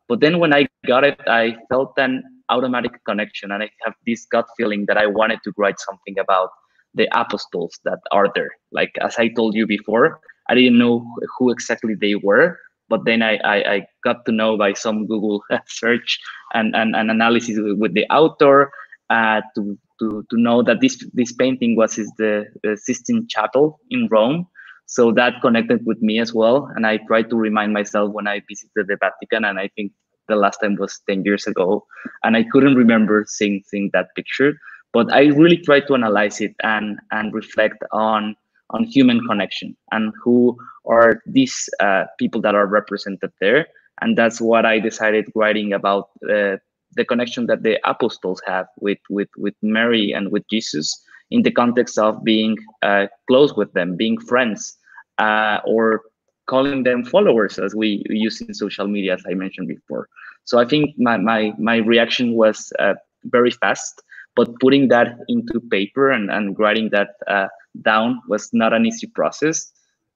But then when I got it, I felt an automatic connection and I have this gut feeling that I wanted to write something about the apostles that are there. Like, as I told you before, I didn't know who exactly they were, but then I, I, I got to know by some Google search and, and, and analysis with the author uh, to to to know that this this painting was is the, Sistine Chapel in Rome. So that connected with me as well, and I tried to remind myself when I visited the Vatican, and I think the last time was ten years ago, and I couldn't remember seeing seeing that picture. But I really tried to analyze it and and reflect on on human connection and who are these uh, people that are represented there, and that's what I decided writing about uh, the connection that the apostles have with with with Mary and with Jesus in the context of being uh, close with them, being friends, uh, or calling them followers, as we use in social media, as I mentioned before. So I think my my my reaction was uh, very fast, but putting that into paper and and writing that uh, down was not an easy process.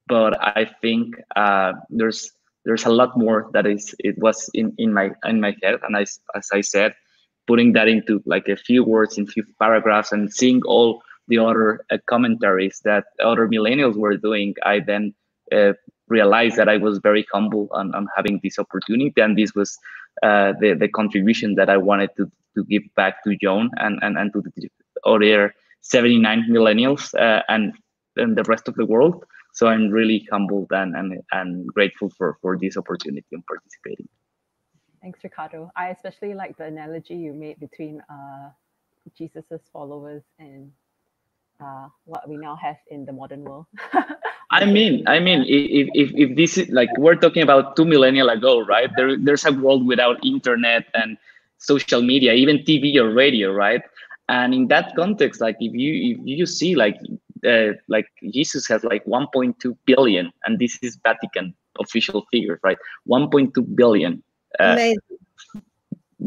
But I think uh, there's there's a lot more that is it was in in my in my head and I, as i said putting that into like a few words in few paragraphs and seeing all the other uh, commentaries that other millennials were doing i then uh, realized that i was very humble on, on having this opportunity and this was uh, the, the contribution that i wanted to, to give back to joan and, and, and to the other 79 millennials uh, and, and the rest of the world so I'm really humbled and, and, and grateful for, for this opportunity and participating. Thanks, Ricardo. I especially like the analogy you made between uh, Jesus's followers and uh, what we now have in the modern world. I mean, I mean, if, if, if this is like we're talking about two millennia ago, right? There, there's a world without internet and social media, even TV or radio, right? And in that context, like if you if you see like uh, like Jesus has like 1.2 billion, and this is Vatican official figures, right? 1.2 billion uh,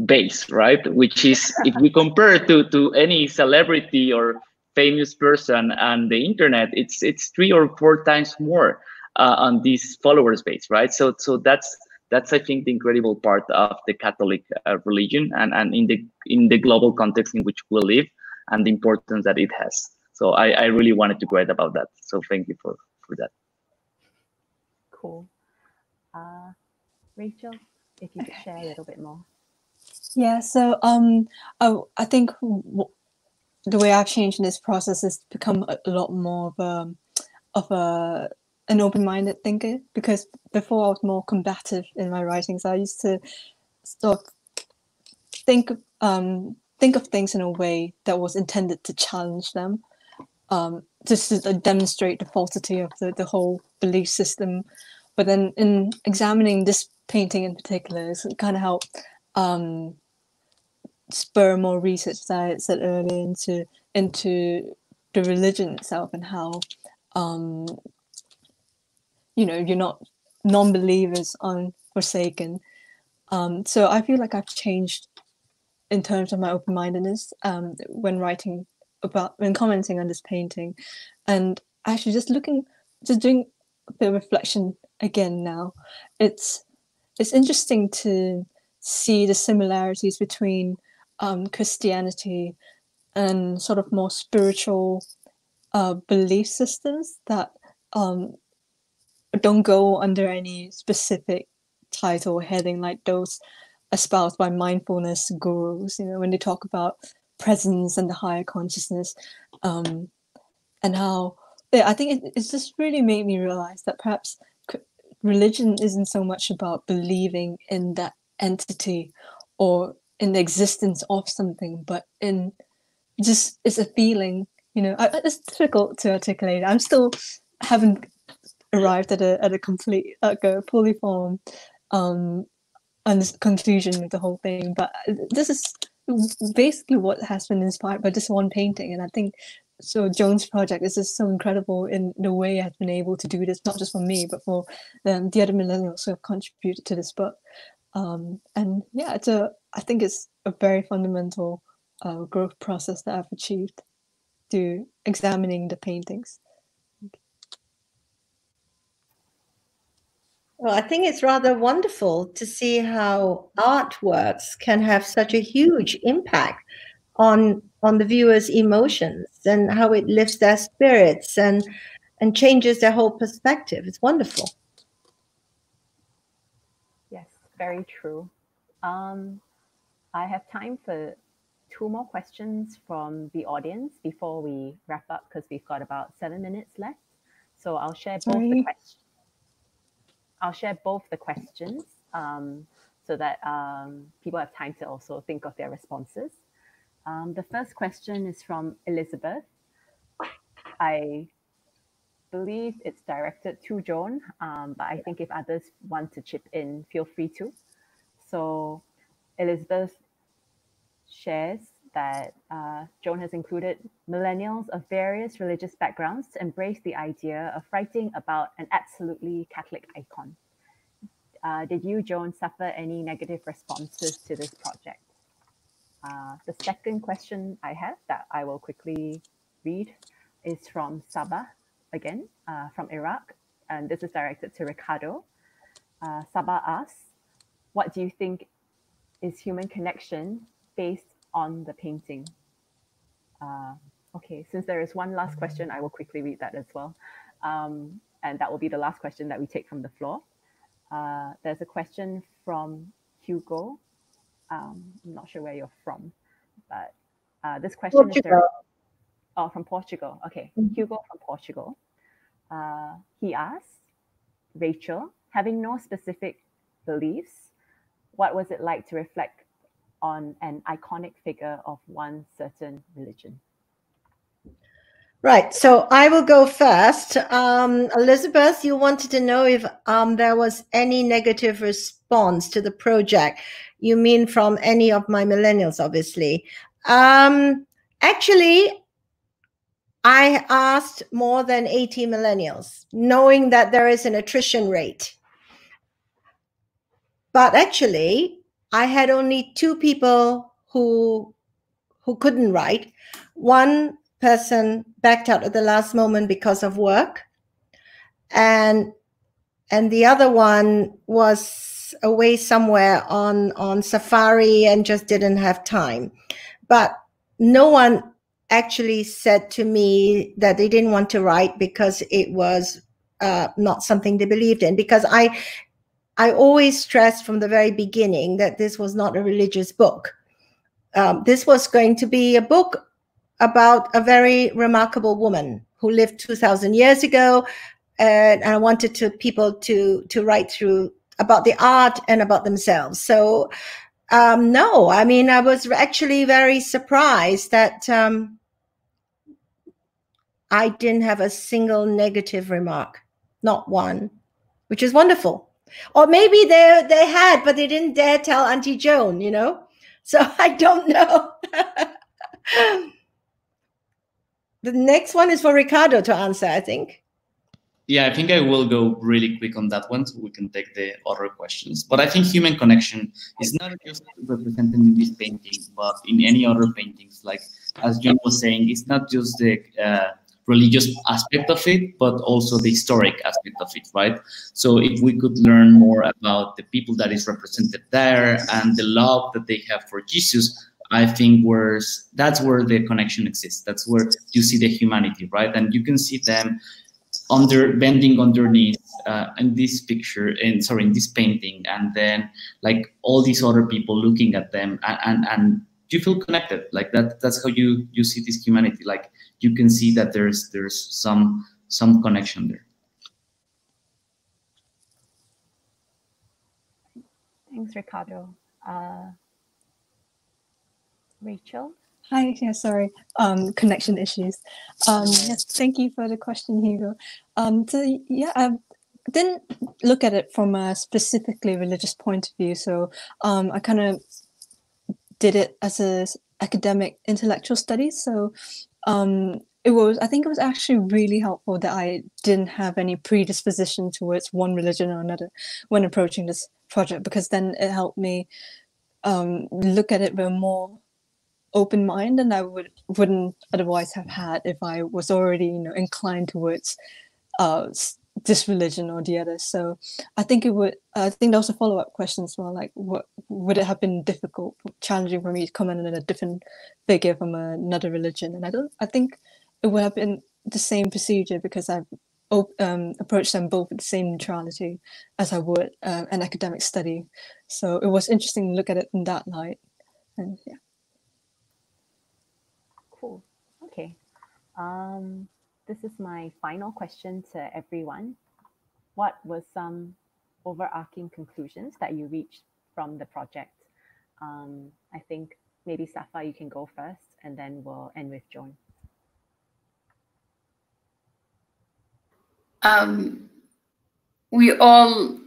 base, right? Which is if we compare to to any celebrity or famous person on the internet, it's it's three or four times more uh, on this followers base, right? So so that's that's I think the incredible part of the Catholic uh, religion and and in the in the global context in which we live and the importance that it has. So I I really wanted to write about that. So thank you for for that. Cool. Uh, Rachel, if you could share a little bit more. Yeah, so um, oh, I think the way I've changed in this process is become a, lot more of a of a an open-minded thinker because before I was more combative in my writings. I used to sort of think um, think of things in a way that was intended to challenge them, um, just to demonstrate the falsity of the, the whole belief system. But then in examining this painting in particular, it's kind of helped um, spur more research, that I said earlier, into into the religion itself and how um, you know you're not non-believers on forsaken. Um, so I feel like I've changed in terms of my open-mindedness um, when writing about when commenting on this painting, and actually just looking, just doing a bit of reflection again now. It's it's interesting to see the similarities between um, Christianity and sort of more spiritual uh, belief systems that um, don't go under any specific title heading like those espoused by mindfulness gurus. You know, when they talk about presence and the higher consciousness, um, and how yeah, I think it, it's just really made me realize that perhaps religion isn't so much about believing in that entity or in the existence of something, but in just it's a feeling. You know, I, it's difficult to articulate. I'm still haven't arrived at a at a complete like a fully formed um and conclusion of the whole thing. But this is basically what has been inspired by this one painting, and I think so. Joan's project is just so incredible in the way has been able to do this, not just for me, but for um, the other millennials who have contributed to this book. Um, and yeah, it's a I think it's a very fundamental uh, growth process that I've achieved through examining the paintings. Well, I think it's rather wonderful to see how artworks can have such a huge impact on on the viewer's emotions and how it lifts their spirits and and changes their whole perspective. It's wonderful. Yes, very true. Um, I have time for two more questions from the audience before we wrap up because we've got about seven minutes left. So I'll share both Sorry. the questions. I'll share both the questions um, so that um, people have time to also think of their responses. Um, the first question is from Elizabeth. I believe it's directed to Joan, um, but I think if others want to chip in, feel free to. So Elizabeth shares that uh, Joan has included millennials of various religious backgrounds to embrace the idea of writing about an absolutely Catholic icon. Uh, did you, Joan, suffer any negative responses to this project? Uh, the second question I have that I will quickly read is from Sabah, again, uh, from Iraq. And this is directed to Ricardo. Uh, Sabah asks, what do you think is human connection based on the painting? Uh, okay, since there is one last question, I will quickly read that as well. Um, and that will be the last question that we take from the floor. Uh, there's a question from Hugo. Um, I'm not sure where you're from, but uh, this question Portugal. is there. Oh, from Portugal. Okay, mm-hmm. Hugo from Portugal. Uh, he asks, Rachel, having no specific beliefs, what was it like to reflect on an iconic figure of one certain religion? Right. So I will go first. Um, Elizabeth, you wanted to know if um, there was any negative response to the project. You mean from any of my millennials, obviously. Um, actually, I asked more than 80 millennials, knowing that there is an attrition rate. But actually, I had only two people who who couldn't write. One person backed out at the last moment because of work, and and the other one was away somewhere on on safari and just didn't have time. But no one actually said to me that they didn't want to write because it was uh, not something they believed in. Because I I always stressed from the very beginning that this was not a religious book. Um, this was going to be a book about a very remarkable woman who lived 2000 years ago and i wanted to people to to write through about the art and about themselves. So um, no i mean i was actually very surprised that um, i didn't have a single negative remark not one which is wonderful or maybe they they had but they didn't dare tell auntie joan you know so I don't know. the next one is for Ricardo to answer, I think. Yeah, I think I will go really quick on that one so we can take the other questions. But I think human connection is not just represented in these paintings, but in any other paintings. Like, as Joan was saying, it's not just the uh, religious aspect of it, but also the historic aspect of it, right? So if we could learn more about the people that is represented there and the love that they have for Jesus, I think where that's where the connection exists. That's where you see the humanity, right? And you can see them under bending underneath uh, in this picture and sorry in this painting and then like all these other people looking at them and, and and you feel connected like that that's how you you see this humanity like you can see that there's there's some some connection there. Thanks, Ricardo. Uh, Rachel? Hi, yeah, sorry, um, connection issues. Um, yes, thank you for the question, Hugo. Um, so yeah, I didn't look at it from a specifically religious point of view. So um, I kind of did it as a academic intellectual study. So um, it was i think it was actually really helpful that i didn't have any predisposition towards one religion or another when approaching this project because then it helped me um, look at it with a more open mind than i would wouldn't otherwise have had if i was already you know inclined towards uh, this religion or the other so i think it would i think there was a follow-up question as well like what would it have been difficult challenging for me to come in a different figure from another religion and i don't i think it would have been the same procedure because I've um, approached them both with the same neutrality as I would uh, an academic study. So it was interesting to look at it in that light. And yeah. Cool. Okay. Um, this is my final question to everyone. What were some overarching conclusions that you reached from the project? Um, I think maybe Safa, you can go first, and then we'll end with Joan. um, we all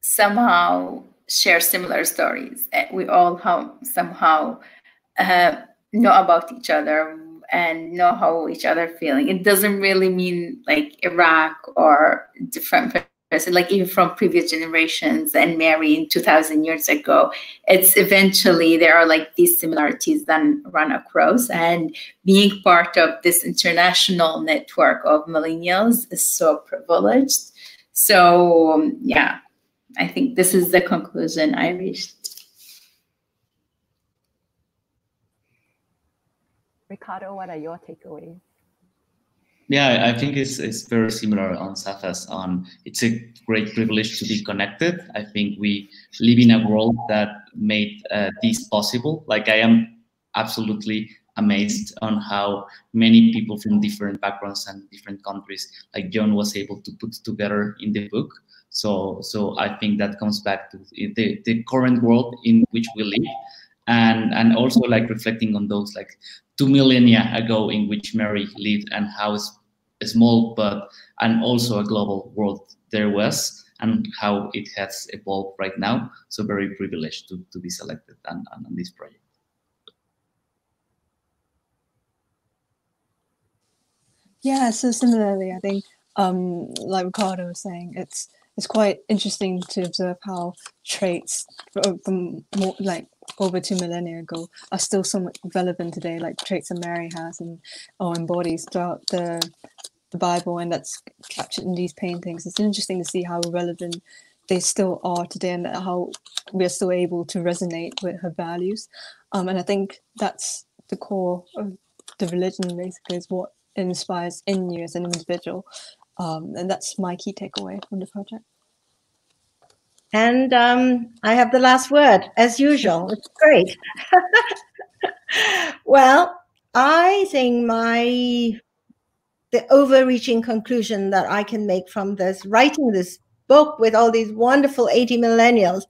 somehow share similar stories. Eh, we all have somehow uh, know about each other and know how each other feeling. It doesn't really mean like Iraq or different person, like even from previous generations and marrying 2000 years ago, it's eventually there are like these similarities that run across. And being part of this international network of millennials is so privileged. So, yeah, I think this is the conclusion I reached. Ricardo, what are your takeaways? Yeah, I think it's, it's very similar on Safa's. On it's a great privilege to be connected. I think we live in a world that made uh, this possible. Like I am absolutely amazed on how many people from different backgrounds and different countries, like Joan, was able to put together in the book. So, so I think that comes back to the, the current world in which we live, and and also like reflecting on those like two millennia ago in which Mary lived and how small but and also a global world there was and how it has evolved right now. So very privileged to, to be selected on, on this project. Yeah, so similarly, I think, um, like Ricardo was saying, it's it's quite interesting to observe how traits from more like over two millennia ago are still somewhat relevant today, like traits that Mary has and or embodies throughout the the Bible, and that's captured in these paintings. It's interesting to see how relevant they still are today, and how we are still able to resonate with her values. Um, and I think that's the core of the religion, basically, is what inspires in you as an individual. Um, and that's my key takeaway from the project. And um, I have the last word, as usual. It's great. well, I think my the overreaching conclusion that I can make from this writing this book with all these wonderful 80 millennials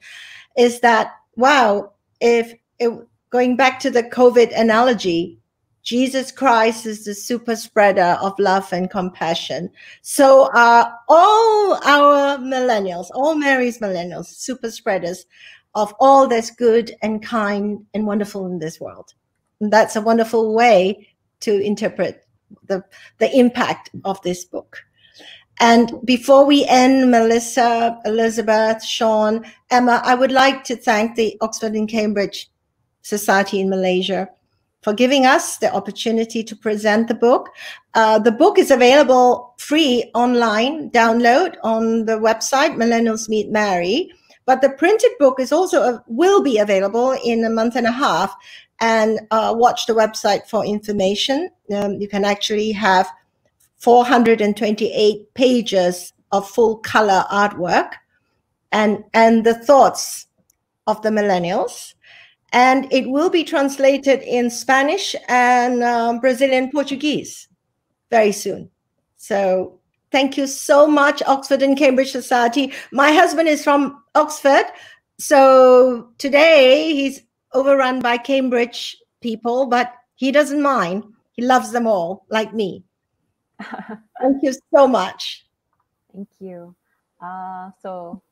is that wow, if it, going back to the COVID analogy, Jesus Christ is the super spreader of love and compassion. So are all our millennials, all Mary's millennials, super spreaders of all that's good and kind and wonderful in this world. And that's a wonderful way to interpret the, the impact of this book. And before we end, Melissa, Elizabeth, Sean, Emma, I would like to thank the Oxford and Cambridge Society in Malaysia for giving us the opportunity to present the book. Uh, the book is available free online download on the website Millennials Meet Mary, but the printed book is also uh, will be available in a month and a half. And uh, watch the website for information. Um, you can actually have 428 pages of full color artwork and and the thoughts of the millennials and it will be translated in Spanish and um, Brazilian Portuguese very soon. So thank you so much, Oxford and Cambridge Society. My husband is from Oxford, so today he's overrun by Cambridge people, but he doesn't mind. He loves them all, like me. thank you so much. Thank you. Uh, so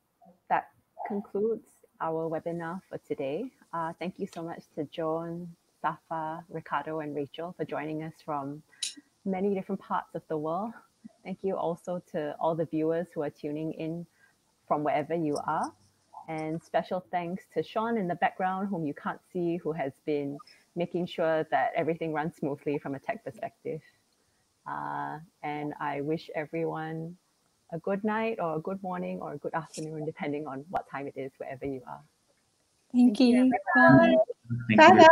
that concludes our webinar for today. Uh, thank you so much to Joan, Safa, Ricardo, and Rachel for joining us from many different parts of the world. Thank you also to all the viewers who are tuning in from wherever you are. And special thanks to Sean in the background, whom you can't see, who has been making sure that everything runs smoothly from a tech perspective. Uh, and I wish everyone a good night or a good morning or a good afternoon, depending on what time it is, wherever you are. Thank, Thank you. Bye. Bye.